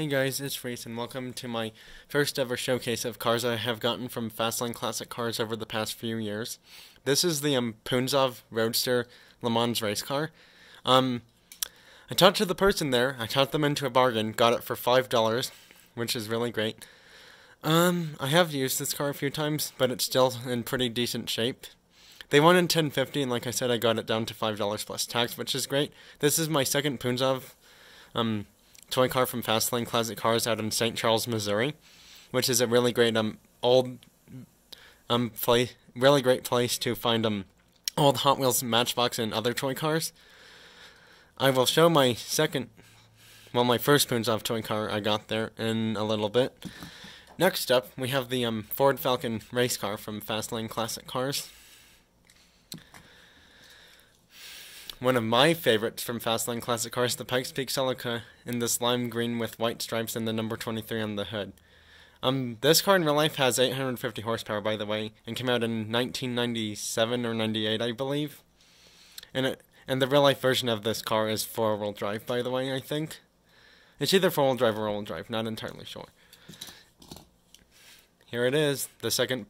Hey guys, it's Reese and welcome to my first ever showcase of cars I have gotten from Fastlane Classic Cars over the past few years. This is the um, Panoz Roadster Le Mans race car. Um, I talked to the person there, I talked them into a bargain, got it for $5, which is really great. Um, I have used this car a few times, but it's still in pretty decent shape. They wanted 1050 and like I said I got it down to $5 plus tax, which is great. This is my second Panoz um toy car from Fastlane Classic Cars out in St. Charles, Missouri, which is a really great um old um place, really great place to find um old Hot Wheels, Matchbox, and other toy cars. I will show my second, well, my first Panoz toy car I got there in a little bit. Next up, we have the um, Ford Falcon race car from Fastlane Classic Cars. One of my favorites from Fastlane Classic Cars, the Pikes Peak Celica in this lime green with white stripes and the number 23 on the hood. Um, this car in real life has 850 horsepower, by the way, and came out in 1997 or 98, I believe. And it, and the real life version of this car is four wheel drive, by the way, I think. It's either four wheel drive or all wheel drive, not entirely sure. Here it is, the second,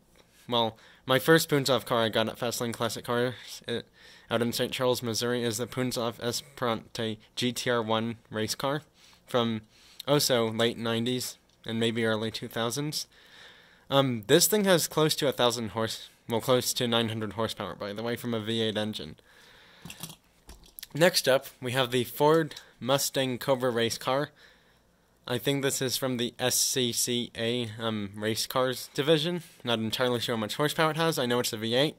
well, my first Panoz car I got at Fastlane Classic Cars. It, out in St. Charles, Missouri, is the Panoz Esperante GTR1 race car from also late 90s and maybe early 2000s. Um, this thing has close to a thousand horse, well, close to 900 horsepower, by the way, from a V8 engine. Next up, we have the Ford Mustang Cobra race car. I think this is from the SCCA um, race cars division. Not entirely sure how much horsepower it has. I know it's a V8.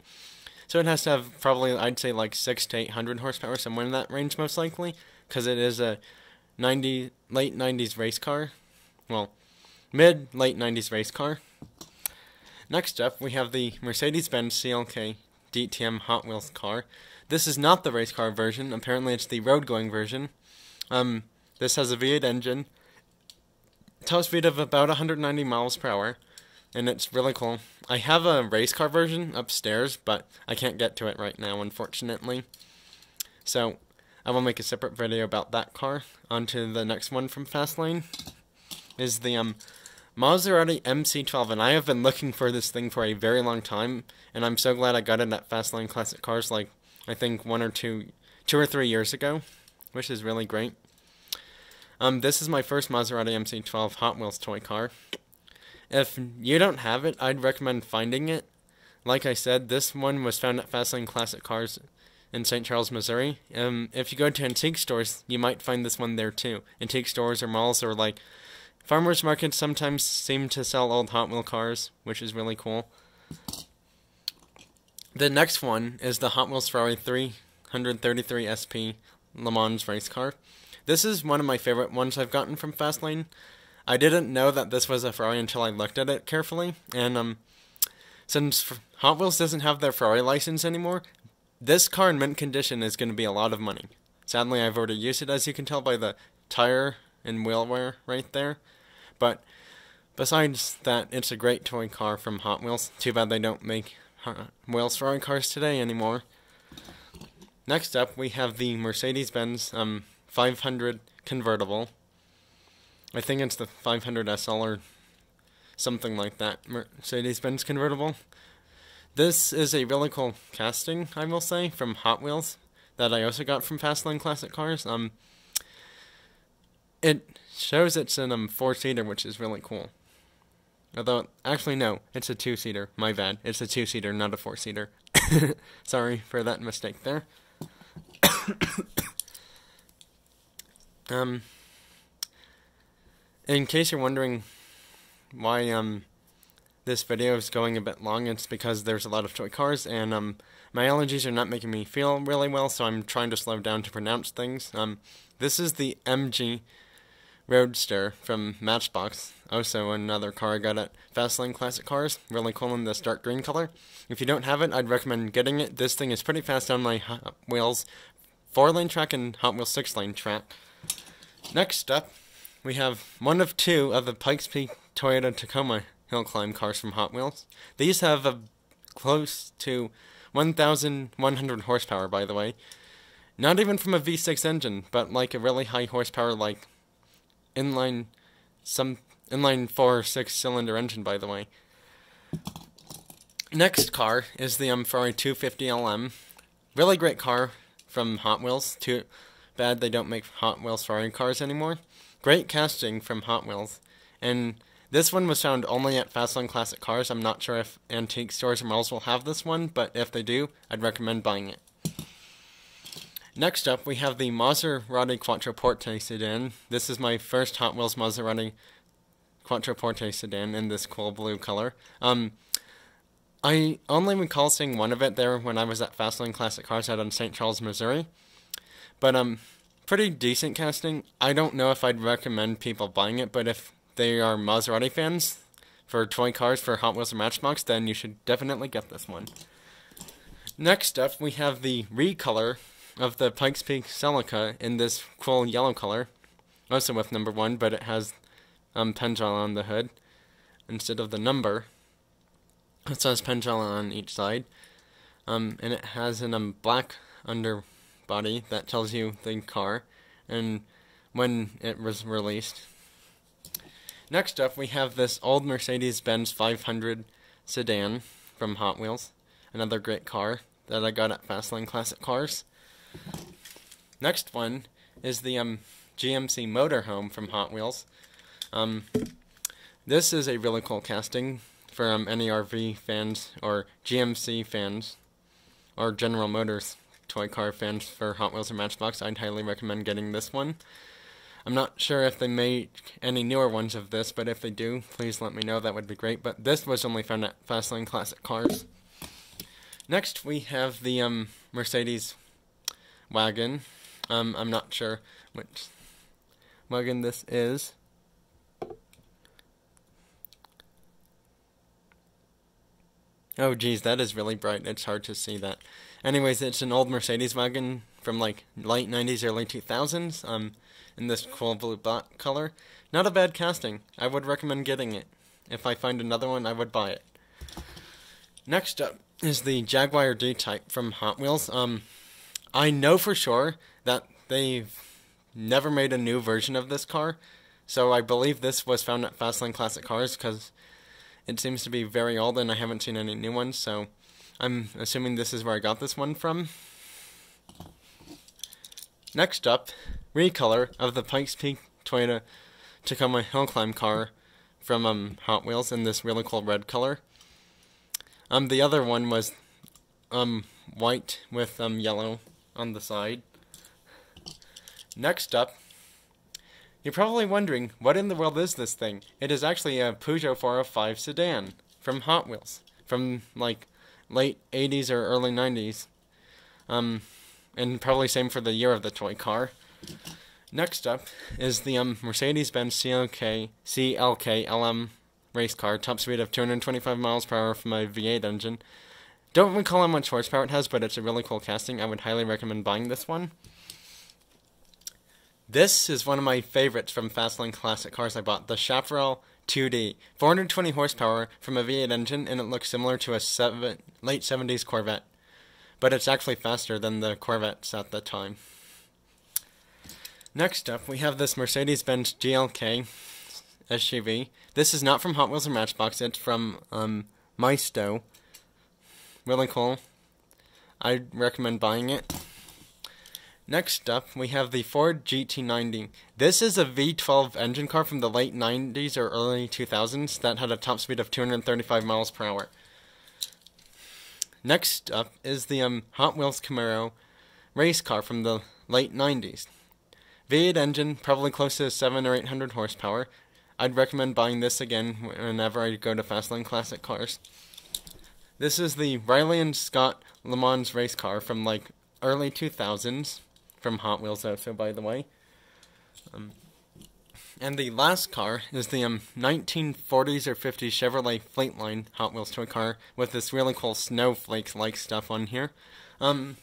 So it has to have probably, I'd say, like 6 to 800 horsepower, somewhere in that range, most likely, because it is a 90 late 90s race car. Well, mid late 90s race car. Next up, we have the Mercedes Benz CLK DTM Hot Wheels car. This is not the race car version. Apparently, it's the road going version. Um, this has a V8 engine, top speed of about 190 miles per hour and it's really cool. I have a race car version upstairs, but I can't get to it right now, unfortunately. So, I will make a separate video about that car. On to the next one from Fastlane. Is the um, Maserati MC12, and I have been looking for this thing for a very long time, and I'm so glad I got it at Fastlane Classic Cars, like, I think one or two, two or three years ago, which is really great. Um, this is my first Maserati MC12 Hot Wheels toy car. If you don't have it, I'd recommend finding it. Like I said, this one was found at Fastlane Classic Cars in St. Charles, Missouri. Um, if you go to antique stores, you might find this one there too. Antique stores or malls or like farmers markets sometimes seem to sell old Hot Wheel cars, which is really cool. The next one is the Hot Wheels Ferrari 333 SP Le Mans race car. This is one of my favorite ones I've gotten from Fastlane. I didn't know that this was a Ferrari until I looked at it carefully, and um, since Hot Wheels doesn't have their Ferrari license anymore, this car in mint condition is going to be a lot of money. Sadly, I've already used it, as you can tell by the tire and wheel wear right there. But besides that, it's a great toy car from Hot Wheels. Too bad they don't make Hot Wheels Ferrari cars today anymore. Next up, we have the Mercedes-Benz um, 500 convertible. I think it's the 500 SL or something like that, Mercedes-Benz convertible. This is a really cool casting, I will say, from Hot Wheels that I also got from Fastlane Classic Cars. Um, it shows it's in a um, four-seater, which is really cool. Although, actually, no, it's a two-seater. My bad. It's a two-seater, not a four-seater. Sorry for that mistake there. um, in case you're wondering why um this video is going a bit long, it's because there's a lot of toy cars and um my allergies are not making me feel really well, so I'm trying to slow down to pronounce things. Um this is the MG Roadster from Matchbox, also another car I got at Fastlane Classic Cars, really cool in this dark green color. If you don't have it, I'd recommend getting it. This thing is pretty fast on my Hot Wheels 4-lane track and Hot Wheels 6-lane track. Next up, we have one of two of the Pikes Peak Toyota Tacoma hill climb cars from Hot Wheels. These have a close to 1,100 horsepower, by the way. Not even from a V6 engine, but like a really high horsepower, like inline some inline four or six cylinder engine, by the way. Next car is the um, Ferrari 250 LM. Really great car from Hot Wheels. Too bad they don't make Hot Wheels Ferrari cars anymore. Great casting from Hot Wheels. And this one was found only at Fastlane Classic Cars. I'm not sure if antique stores or malls will have this one, but if they do, I'd recommend buying it. Next up, we have the Maserati Quattroporte sedan. This is my first Hot Wheels Maserati Quattroporte sedan in this cool blue color. Um, I only recall seeing one of it there when I was at Fastlane Classic Cars out in St. Charles, Missouri. But um, pretty decent casting. I don't know if I'd recommend people buying it, but if they are Maserati fans for toy cars for Hot Wheels or Matchbox, then you should definitely get this one. Next up, we have the recolor of the Pikes Peak Celica in this cool yellow color, also with number one, but it has um, Pentel on the hood instead of the number. It says Pentel on each side, um, and it has an um, black underbody that tells you the car and when it was released. Next up, we have this old Mercedes-Benz 500 sedan from Hot Wheels, another great car that I got at Fastlane Classic Cars. Next one is the um, GMC Motorhome from Hot Wheels. Um, this is a really cool casting for um, any RV fans or GMC fans or General Motors toy car fans for Hot Wheels or Matchbox. I'd highly recommend getting this one. I'm not sure if they make any newer ones of this, but if they do, please let me know. That would be great. But this was only found at Fastlane Classic Cars. Next, we have the um, Mercedes wagon. Um, I'm not sure which wagon this is. Oh geez, that is really bright. It's hard to see that. Anyways, it's an old Mercedes wagon from like late 90s, early 2000s. Um, in this cool blue black color. Not a bad casting. I would recommend getting it. If I find another one, I would buy it. Next up is the Jaguar D-Type from Hot Wheels. Um, I know for sure that they've never made a new version of this car, so I believe this was found at Fastlane Classic Cars because it seems to be very old and I haven't seen any new ones, so I'm assuming this is where I got this one from. Next up, recolor of the Pikes Peak Toyota Tacoma Hill Climb car from um, Hot Wheels in this really cool red color. Um, the other one was um white with um yellow on the side. Next up, you're probably wondering, what in the world is this thing? It is actually a Peugeot 405 sedan from Hot Wheels, from like late 80s or early 90s. Um, and probably same for the year of the toy car. Next up is the um, Mercedes-Benz CLK CLK LM race car, top speed of 225 miles per hour from a V8 engine. Don't recall how much horsepower it has, but it's a really cool casting. I would highly recommend buying this one. This is one of my favorites from Fastlane Classic cars I bought, the Chaparral 2D. 420 horsepower from a V8 engine, and it looks similar to a seven, late 70s Corvette. But it's actually faster than the Corvettes at the time. Next up, we have this Mercedes-Benz GLK SUV. This is not from Hot Wheels or Matchbox. It's from um, Maisto. Really cool. I recommend buying it. Next up, we have the Ford GT90. This is a V12 engine car from the late 90s or early 2000s that had a top speed of 235 miles per hour. Next up is the um, Hot Wheels Camaro race car from the late 90s. V8 engine, probably close to 7 or 800 horsepower. I'd recommend buying this again whenever I go to Fastlane Classic Cars. This is the Riley and Scott Le Mans race car from like early 2000s, from Hot Wheels also, by the way. Um, and the last car is the um, 1940s or 50s Chevrolet Fleetline Hot Wheels toy car with this really cool snowflake-like stuff on here. Um,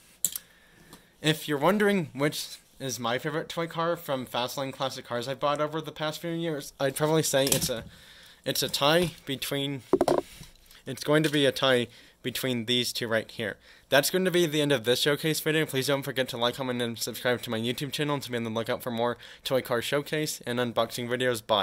if you're wondering which is my favorite toy car from Fastlane Classic Cars I've bought over the past few years. I'd probably say it's a it's a tie between it's going to be a tie between these two right here. That's going to be the end of this showcase video. Please don't forget to like, comment, and subscribe to my YouTube channel to be on the lookout for more Toy Car Showcase and unboxing videos. Bye.